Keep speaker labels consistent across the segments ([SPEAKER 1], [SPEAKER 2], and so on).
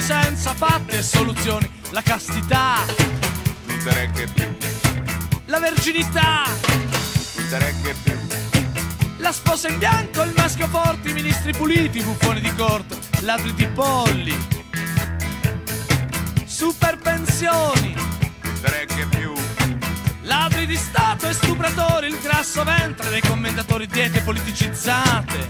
[SPEAKER 1] Canzoni senza fatti e soluzioni. La castità,
[SPEAKER 2] non regge più,
[SPEAKER 1] la verginità,
[SPEAKER 2] non regge più,
[SPEAKER 1] la sposa in bianco, il maschio forte, i ministri puliti, i buffoni di corte, ladri di polli, super pensioni,
[SPEAKER 2] non regge più,
[SPEAKER 1] ladri di Stato e stupratori, il grasso ventre dei commentatori diete politicizzate,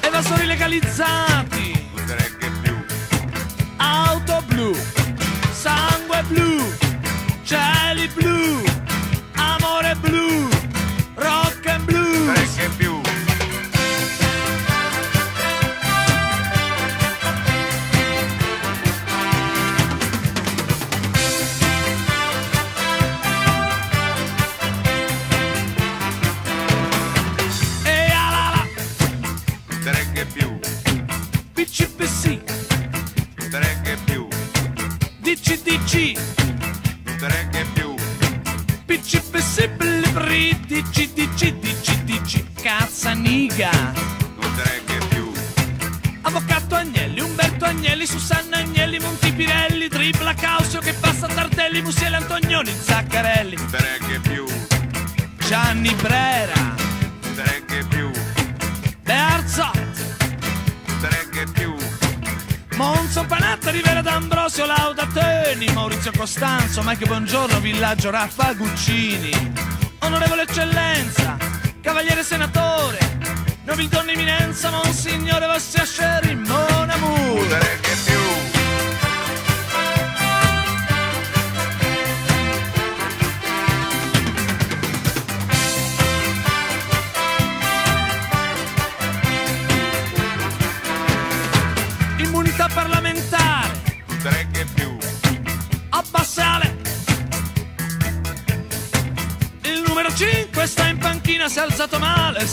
[SPEAKER 1] evasori legalizzati. Auto blu, sangue blu, cieli blu, amore blu, DCDC,
[SPEAKER 2] non te regge più,
[SPEAKER 1] PCPC, blibri, DCDC, DCDC, cazzaniga.
[SPEAKER 2] non te regge più,
[SPEAKER 1] Avvocato Agnelli, Umberto Agnelli, Susanna Agnelli, Montipirelli, Tripla Causio che passa Tardelli, Musiele Antonioni, Zaccarelli,
[SPEAKER 2] non te regge più,
[SPEAKER 1] Gianni Brera, D'Ambrosio, Laudateni, Maurizio Costanzo, Mike Buongiorno, Villaggio Raffa Guccini, Onorevole Eccellenza, Cavaliere Senatore, Nobildonna Eminenza, Monsignore Vassia Sherry, Mon Amour.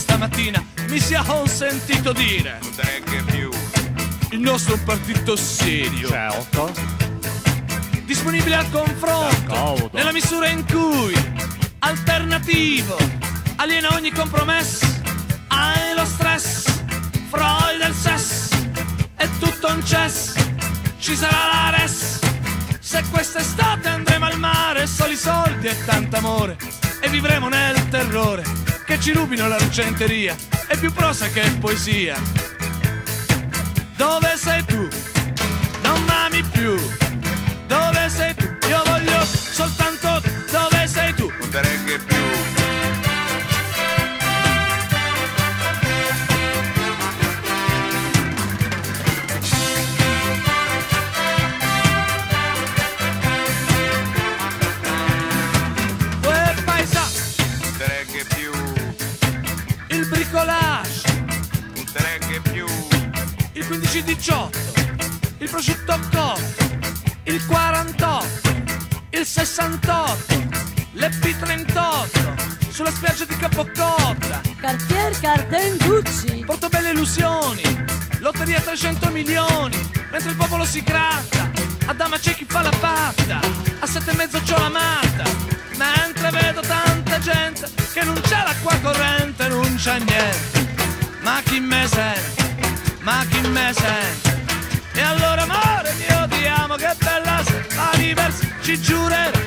[SPEAKER 1] Stamattina, mi sia consentito dire.
[SPEAKER 2] più,
[SPEAKER 1] Il nostro partito serio,
[SPEAKER 3] Certo,
[SPEAKER 1] disponibile al confronto,
[SPEAKER 3] D'accordo.
[SPEAKER 1] nella misura in cui alternativo, aliena ogni compromesso, hai lo stress, Freud il sesso, è tutto un cess, ci sarà la res, se quest'estate andremo al mare, soli soldi e tanto amore, e vivremo nel terrore, che ci rubino l'argenteria, è più prosa che poesia. Dove sei tu? Non m'ami più. Dove sei tu? Io voglio soltanto tu. dove sei tu?
[SPEAKER 2] non te regge più,
[SPEAKER 1] l'Ep38, sulla spiaggia di Capocotta,
[SPEAKER 4] Cartier Carden Gucci.
[SPEAKER 1] Portobelle illusioni, lotteria 300 milioni, mentre il popolo si gratta, a dama c'è chi fa la patta, a sette e mezzo c'ho la matta, mentre vedo tanta gente che non c'è l'acqua corrente, non c'è niente, ma chi me sente, ma chi me sente, e allora amore mio ti amo, che bella sei, la diversa, ci giurerò,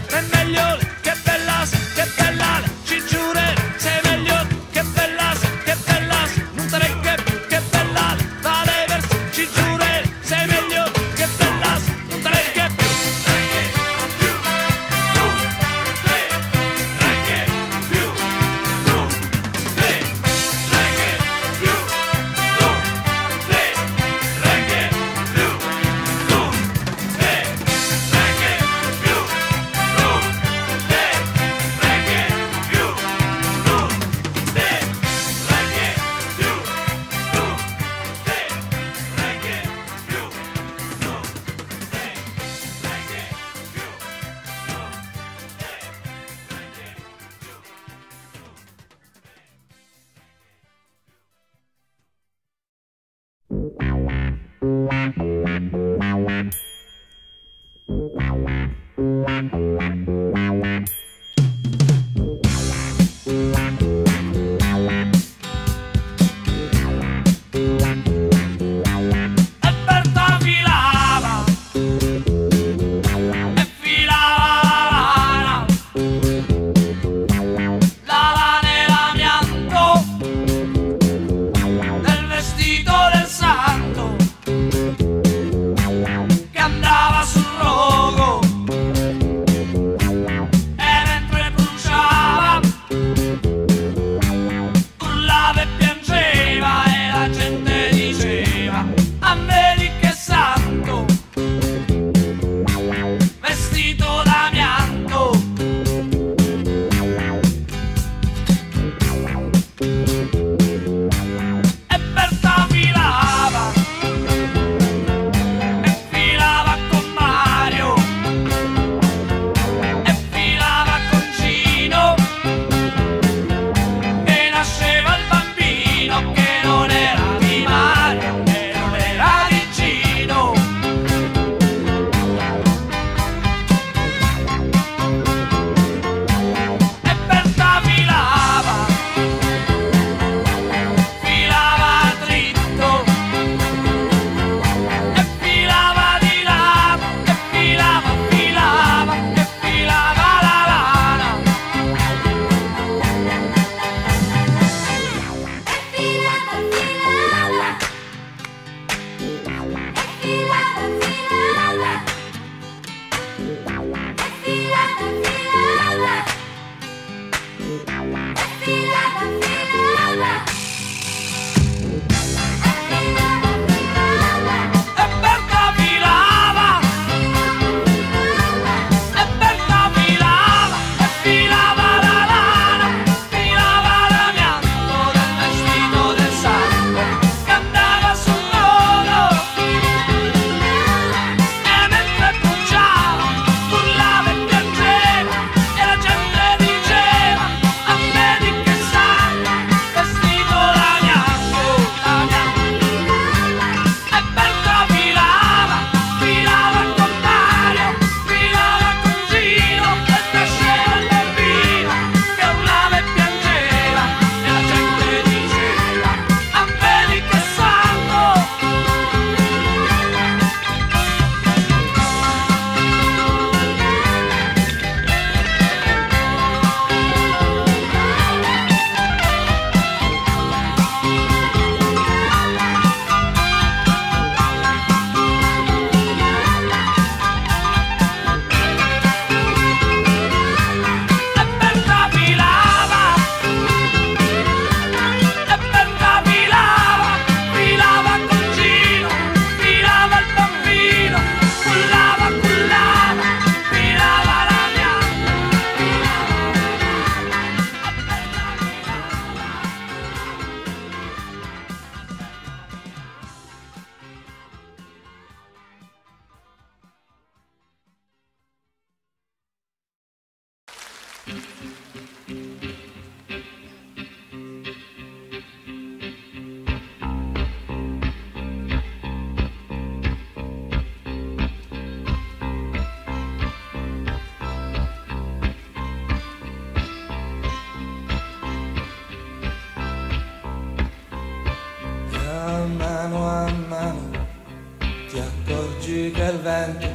[SPEAKER 3] vento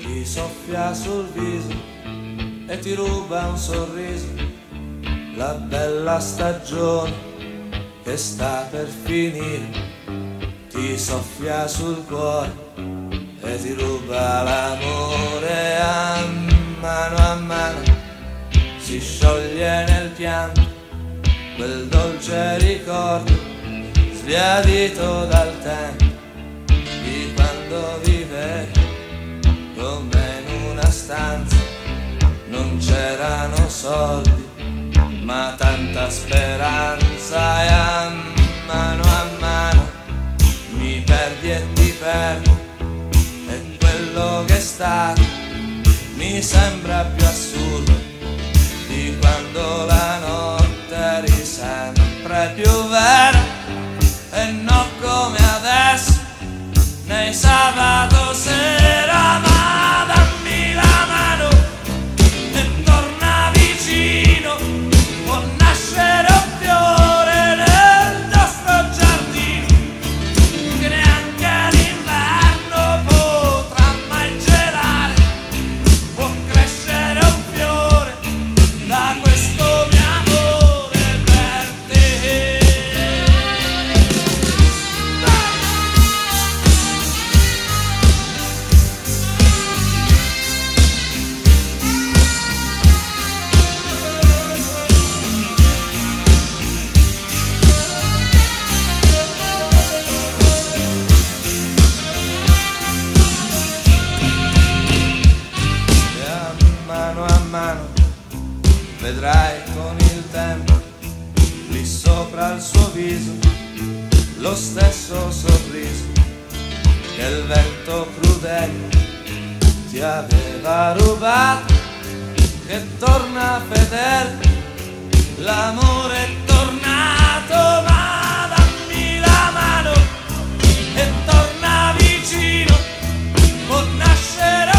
[SPEAKER 3] ti soffia sul viso e ti ruba un sorriso, la bella stagione che sta per finire, ti soffia sul cuore e ti ruba l'amore. A mano a mano, si scioglie nel pianto quel dolce ricordo sbiadito dal tempo stanza non c'erano soldi ma tanta speranza e a mano a mano mi perdi e ti perdo e quello che è stato mi sembra più assurdo che il vento crudele ti aveva rubato, che torna fedele, l'amore è tornato, ma dammi la mano e torna vicino, può nascere